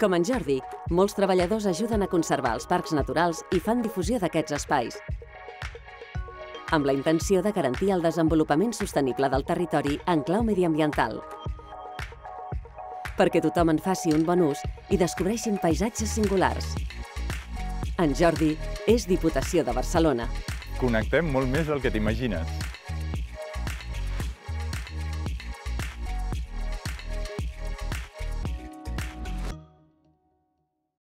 Com en Jordi, molts treballadors ajuden a conservar els parcs naturals i fan difusió d'aquests espais, amb la intenció de garantir el desenvolupament sostenible del territori en clau mediambiental. Perquè tothom en faci un bon ús i descobreixin paisatges singulars. En Jordi és Diputació de Barcelona. Connectem molt més del que t'imagines.